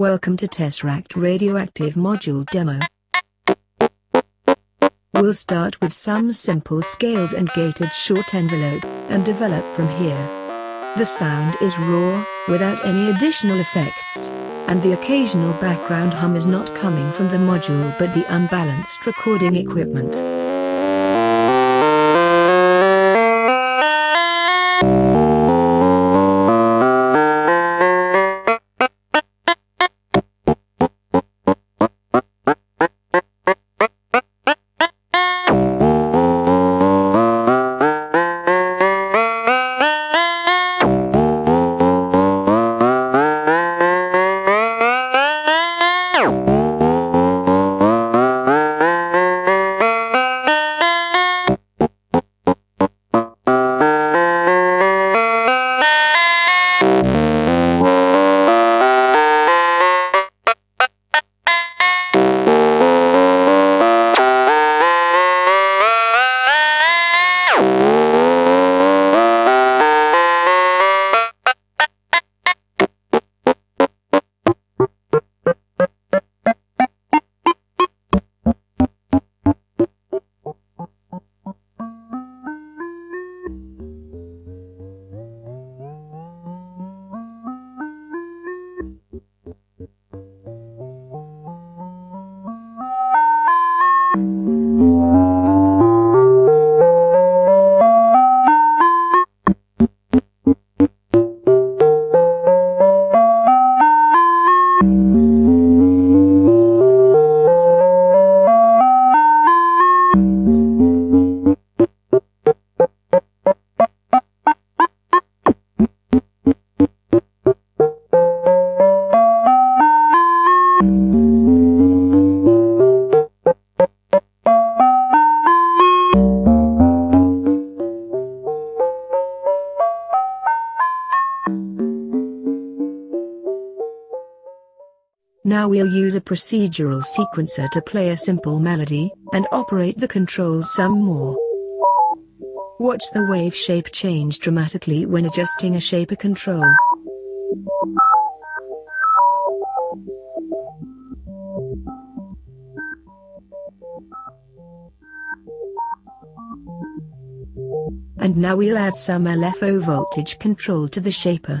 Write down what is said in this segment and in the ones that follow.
Welcome to Tesseract Radioactive Module Demo. We'll start with some simple scales and gated short envelope, and develop from here. The sound is raw, without any additional effects. And the occasional background hum is not coming from the module but the unbalanced recording equipment. Now we'll use a procedural sequencer to play a simple melody, and operate the controls some more. Watch the wave shape change dramatically when adjusting a shaper control. And now we'll add some LFO voltage control to the shaper.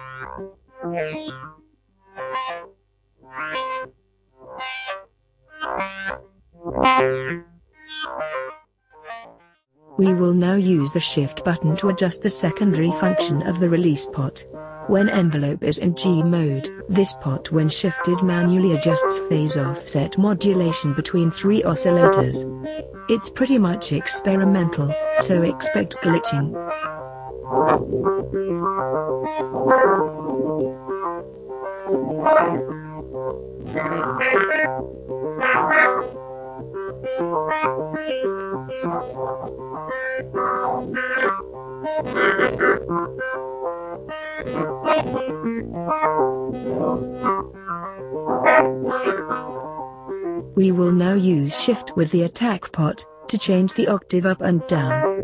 We will now use the shift button to adjust the secondary function of the release pot. When envelope is in G mode, this pot when shifted manually adjusts phase offset modulation between three oscillators. It's pretty much experimental, so expect glitching. We will now use shift with the attack pot, to change the octave up and down.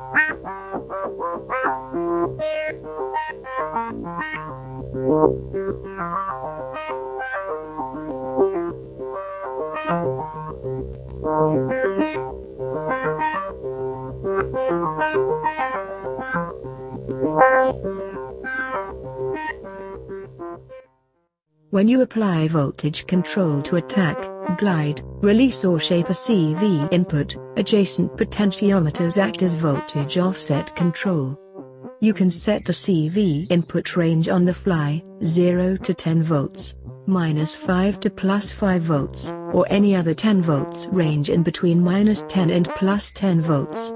When you apply voltage control to attack, glide, release or shape a CV input, adjacent potentiometers act as voltage offset control. You can set the CV input range on the fly, 0 to 10 volts, minus 5 to plus 5 volts, or any other 10 volts range in between minus 10 and plus 10 volts.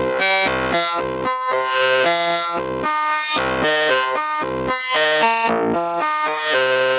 Thank you.